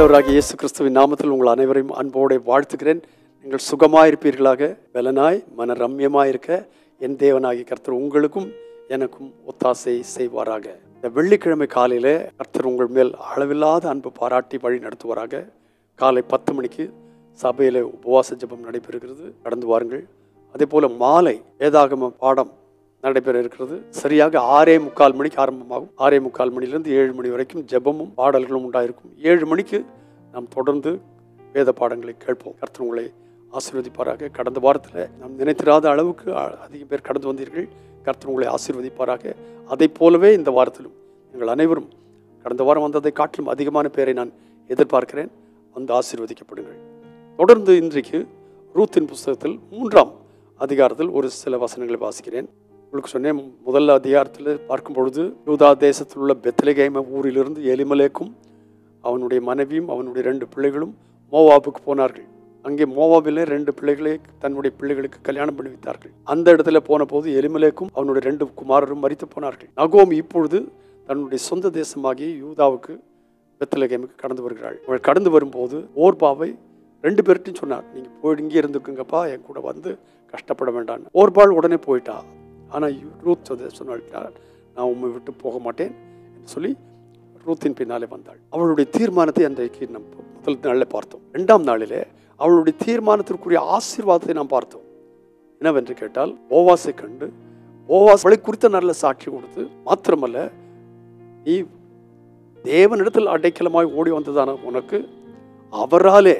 ஆண்டவராகிய இயேசு கிறிஸ்துவின் நாமத்தில் உங்கள் அனைவரையும் அன்போடு வாழ்த்துக்கிறேன் நீங்கள் சுகமாயிருப்பீர்களாக. பலனாய் மன ரம்யமாயிருக்க என் தேவனாகிய கர்த்தர் உங்களுக்கும் எனக்கும் ஒத்தாசை செய்வாராக. இந்த வெள்ளிக்கிழமை காலையில் கர்த்தர் உங்கள் மேல் அளவில்லாத அன்பு பாராட்டி வழி நடத்துவாராக. காலை பத்து மணிக்கு சபையில் உபவாச ஜெபம் நடைபெறுகிறது. நடந்து வாருங்கள். அதே போல் மாலை வேதாகம பாடம் நடைபெற இருக்கிறது. சரியாக ஆறே முக்கால் மணிக்கு ஆரம்பமாகும். ஆறே முக்கால் மணிலிருந்து ஏழு மணி வரைக்கும் ஜெபமும் பாடல்களும் உண்டாயிருக்கும். ஏழு மணிக்கு நாம் தொடர்ந்து வேத பாடங்களை கேட்போம். கர்த்தர் உங்களை ஆசீர்வதிப்பாராக. கடந்த வாரத்தில் நாம் நினைத்திராத அளவுக்கு அ- அதிக பேர் கடந்து வந்தீர்கள். கர்த்தர் உங்களை ஆசீர்வதிப்பாராக. அதைப் போலவே இந்த வாரத்திலும் நீங்கள் அனைவரும் கடந்த வாரம் வந்ததை காட்டிலும் அதிகமான பேரை நான் எதிர்பார்க்கிறேன். வந்து ஆசீர்வதிக்கப்படுங்கள். தொடர்ந்து இன்றைக்கு ரூத்தின் புஸ்தகத்தில் மூன்றாம் அதிகாரத்தில் ஒரு சில வசனங்களை வாசிக்கிறேன். உங்களுக்கு சொன்னேன் முதல் அதிகாரத்தில் பார்க்கும் பொழுது யூதா தேசத்தில் உள்ள பெத்லகேம ஊரிலிருந்து எலிமலேக்கும் அவனுடைய மனைவியும் அவனுடைய ரெண்டு பிள்ளைகளும் மோவாபுக்கு போனார்கள். அங்கே மோவாபிலே ரெண்டு பிள்ளைகளை தன்னுடைய பிள்ளைகளுக்கு கல்யாணம் பண்ணி வைத்தார்கள். அந்த இடத்துல போன போது எலிமலேக்கும் அவனுடைய ரெண்டு குமாரரும் மறித்து போனார்கள். நகோம் இப்பொழுது தன்னுடைய சொந்த தேசமாகிய யூதாவுக்கு பெத்லகேமுக்கு கடந்து வருகிறாள். அவள் கடந்து வரும்போது ஓர்பாவை ரெண்டு பேர்கிட்டையும் சொன்னார் நீங்கள் போய் இங்கே இருந்துக்குங்கப்பா என் கூட வந்து கஷ்டப்பட வேண்டாம் ஓர்பால் உடனே போயிட்டா. ஆனால் ரூத் சொன்ன சொன்னாள் நான் உண்மை விட்டு போக மாட்டேன் என்று சொல்லி ரூத்தின் பின்னாலே வந்தாள். அவளுடைய தீர்மானத்தை அன்றைக்கு நம் முதல் நாளில் பார்த்தோம். ரெண்டாம் நாளிலே அவளுடைய தீர்மானத்திற்குரிய ஆசீர்வாதத்தை நாம் பார்த்தோம். என்னவென்று கேட்டால் ஓவாசை கண்டு ஓவாஸ் அவளை குறித்த நல்ல சாட்சி கொடுத்து மாத்திரமல்ல நீ தேவனிடத்தில் அடைக்கலமாய் ஓடி வந்ததான உனக்கு அவராலே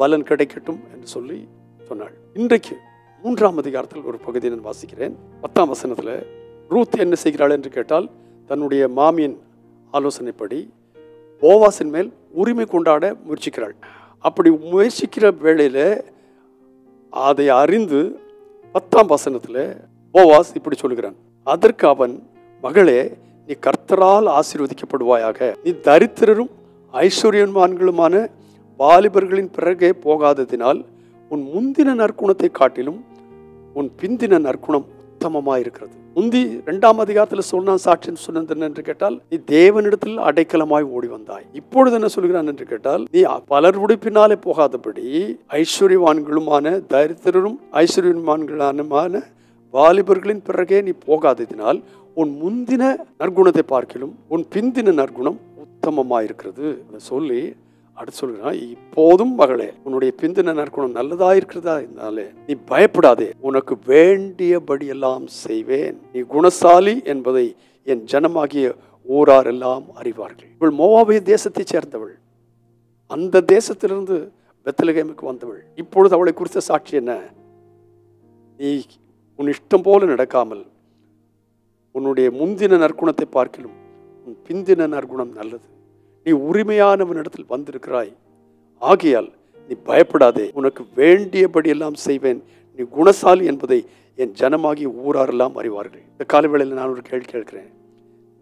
பலன் கிடைக்கட்டும் என்று சொல்லி சொன்னாள். இன்றைக்கு மூன்றாம் அதிகாரத்தில் ஒரு பகுதியை நான் வாசிக்கிறேன். பத்தாம் வசனத்தில் ரூத் என்ன செய்கிறாள் என்று கேட்டால் தன்னுடைய மாமியின் ஆலோசனைப்படி ஓவாசின் மேல் உரிமை கொண்டாட முயற்சிக்கிறாள். அப்படி முயற்சிக்கிற வேளையில் அதை அறிந்து பத்தாம் வசனத்தில் போவாஸ் இப்படி சொல்லுகிறான் அதற்கு அவன் மகளே நீ கர்த்தரால் ஆசீர்வதிக்கப்படுவாயாக. நீ தரித்திரரும் ஐஸ்வர்யமான்களுமான வாலிபர்களின் பிறகே போகாததினால் உன் முந்தின நற்குணத்தை காட்டிலும் உன் பிந்தின நற்குணம் உத்தமமாயிருக்கிறது. முந்தி இரண்டாம் அதிகாரத்தில் சொன்னான் சாட்சின்னு சொன்னது என்று கேட்டால் நீ தேவனிடத்தில் அடைக்கலமாய் ஓடி வந்தாய் இப்பொழுது என்ன சொல்கிறான் என்று கேட்டால் நீ பலர் உடுப்பினாலே போகாதபடி ஐஸ்வர்யவான்களுமான தரித்திரரும் ஐஸ்வர்யவான்களான வாலிபர்களின் பிறகே நீ போகாததினால் உன் முந்தின நற்குணத்தை பார்க்கிலும் உன் பிந்தின நற்குணம் உத்தமமாயிருக்கிறது. அதை சொல்லி அடுத்து சொல்கிறான் இப்போதும் மகளே உன்னுடைய பிந்தின நற்குணம் நல்லதா இருக்கிறதா இருந்தாலே நீ பயப்படாதே உனக்கு வேண்டியபடி எல்லாம் செய்வேன். நீ குணசாலி என்பதை என் ஜனமாகிய ஊரார் எல்லாம் அறிவார்கள். இவள் மோவாபிய தேசத்தைச் சேர்ந்தவள். அந்த தேசத்திலிருந்து பெத்தலகேமுக்கு வந்தவள். இப்பொழுது அவளை குறித்த சாட்சி என்ன? நீ உன் இஷ்டம் போல நடக்காமல் உன்னுடைய முந்தின நற்குணத்தை பார்க்கிலும் உன் பிந்தின நற்குணம் நல்லது. நீ உரிமையானவனிடத்தில் வந்திருக்கிறாய். ஆகையால் நீ பயப்படாதே. உனக்கு வேண்டியபடி எல்லாம் செய்வேன். நீ குணசாலி என்பதை என் ஜனமாகி ஊராரெல்லாம் அறிவார்கள். இந்த காலவேளையில் நான் ஒரு கேள்வி கேட்கிறேன்.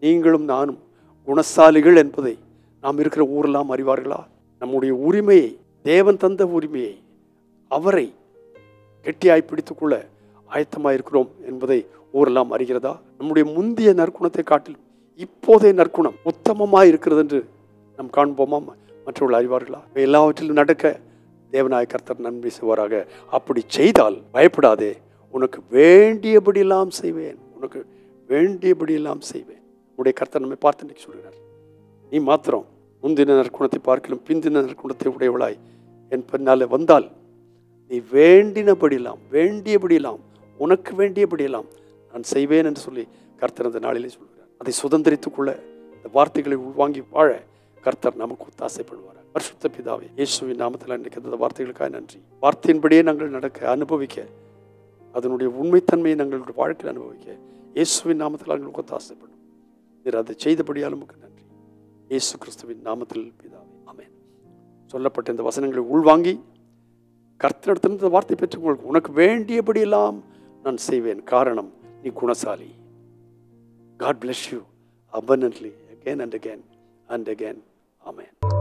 நீங்களும் நானும் குணசாலிகள் என்பதை நாம் இருக்கிற ஊரெல்லாம் அறிவார்களா? நம்முடைய உரிமையை தேவன் தந்த உரிமையை அவரை கெட்டியாய் பிடித்துக்கொள்ள ஆயத்தமாக இருக்கிறோம் என்பதை ஊரெல்லாம் அறிகிறதா? நம்முடைய முந்தைய நற்குணத்தை காட்டிலும் இப்போதைய நற்குணம் உத்தமமாக இருக்கிறது என்று நாம் காண்போமா? மற்றவர்கள் அறிவார்களா? எல்லாவற்றிலும் நடக்க தேவநாய கர்த்தர் நன்மை செய்வாராக. அப்படி செய்தால் பயப்படாதே. உனக்கு வேண்டியபடியெல்லாம் செய்வேன். உனக்கு வேண்டியபடியெல்லாம் செய்வேன். உடைய கர்த்தர் நம்மை பார்த்து இன்னைக்கு சொல்கிறார். நீ மாத்திரம் முந்தின நற்குணத்தை பார்க்கலும் பிந்தின நற்குணத்தை உடையவளாய். என் பின்னால் வந்தால் நீ வேண்டினபடியெல்லாம் வேண்டியபடியெல்லாம் உனக்கு வேண்டியபடியெல்லாம் நான் செய்வேன் என்று சொல்லி கர்த்தர் அந்த நாளிலே சொல்கிறார். அதை சுதந்திரித்துக்கொள்ள இந்த வார்த்தைகளை உள்வாங்கி வாழ கர்த்தர் நமக்கு ஒத்தாசைப்படுவார் பரிசுத்த பிதாவே இயேசுவின் நாமத்தில் அன்றைக்கு அந்த வார்த்தைகளுக்காக நன்றி. வார்த்தையின்படியே நாங்கள் நடக்க அனுபவிக்க அதனுடைய உண்மைத்தன்மையை நாங்களுடைய வாழ்க்கையில் அனுபவிக்க இயேசுவின் நாமத்தில் எங்களுக்கு ஒத்தாசைப்படும் நீர் அதை செய்தபடியால் நமக்கு நன்றி. இயேசு கிறிஸ்துவின் நாமத்தில் பிதாவே ஆமேன். சொல்லப்பட்ட இந்த வசனங்களை உள்வாங்கி கர்த்தனிடத்திலிருந்து இந்த வார்த்தை பெற்று உங்களுக்கு உனக்கு வேண்டியபடியெல்லாம் நான் செய்வேன். காரணம் நீ குணசாலி. God bless you abundantly again and again and again. Amen